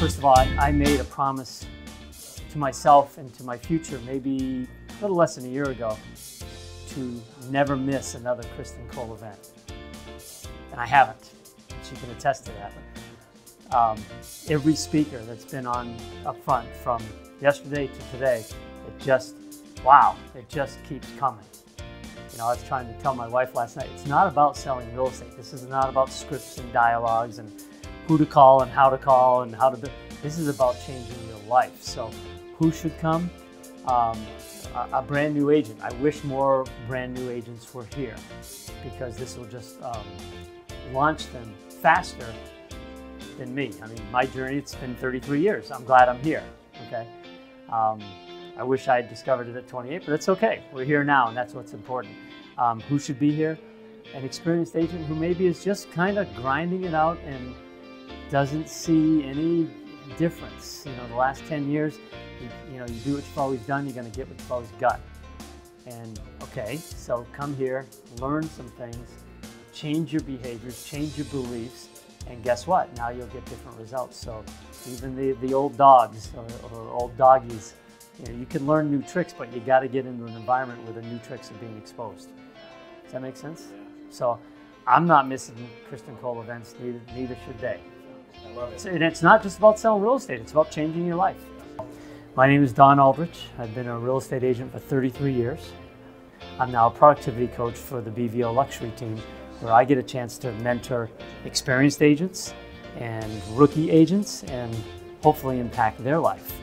of all, I, I made a promise to myself and to my future, maybe a little less than a year ago, to never miss another Kristan Cole event. And I haven't. She can attest to that. Um, every speaker that's been on up front from yesterday to today, it just, wow, it just keeps coming. You know, I was trying to tell my wife last night, it's not about selling real estate. This is not about scripts and dialogues and who to call and how to call and how to. This is about changing your life. So, who should come? Um, a, a, brand new agent. I wish more brand new agents were here because this will just um, launch them faster than me. I mean, my journey, it's been 33 years. I'm glad I'm here, okay? Um, I wish I had discovered it at 28, but it's okay. We're here now, and that's what's important. Um, who should be here? An experienced agent who maybe is just kind of grinding it out and doesn't see any difference. You know, the last 10 years, you, you know, you do what you've always done, you're going to get what you've always got. And okay, so come here, learn some things, change your behaviors, change your beliefs, and guess what? Now you'll get different results. So even the, the old dogs or, or old doggies, you, know, you can learn new tricks, but you got to get into an environment where the new tricks are being exposed. Does that make sense? So I'm not missing Kristan Cole events, neither, neither should they. I love it. And it's not just about selling real estate, it's about changing your life. My name is Don Aldrich. I've been a real estate agent for 33 years. I'm now a productivity coach for the BVO Luxury team, where I get a chance to mentor experienced agents and rookie agents and hopefully impact their life.